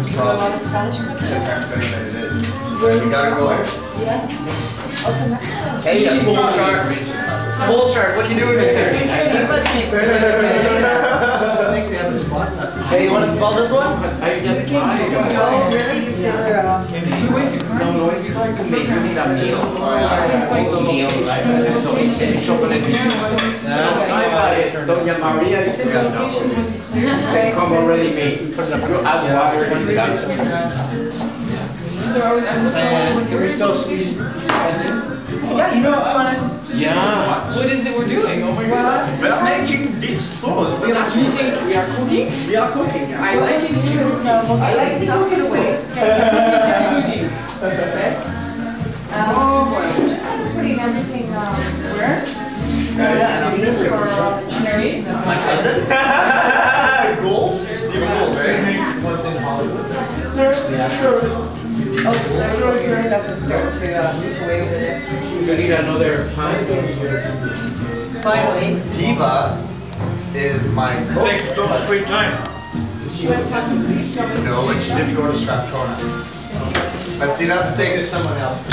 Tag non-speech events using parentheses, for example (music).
this You do a problem. Spanish cooking? Check I'm saying that it is. We gotta go. Yeah. Oh, from Mexico. Hey, you bull shark. Bull shark, what you doing here? (laughs) You must make- Hey, you wanna smell this one? Oh, really? You've never, uh, You went to Carnival. Maybe you need a meal. Oh, Meal, right? So it's a chocolate. Doña Maria, already made. You add water and that's it. So I was, I'm looking at what you're. yeah, you know, I wanna. Yeah. What is it we're doing? Oh my god. We are making this food. We are cooking, we are cooking. We are cooking. I like it too. I like to cook it away. Oh, boy. I'm putting everything, um, where? Yeah, Uh, beef or, uh, Cherries? My cousin? Sir, sure. Oh, I wrote your stuff and start to, uh, move away with this. You need another pint. Finally. Diva is my cook. Thanks so much for your time. She went to Please tell me. No, but she did go to Strathcona. But see, that's the thing. Is someone else.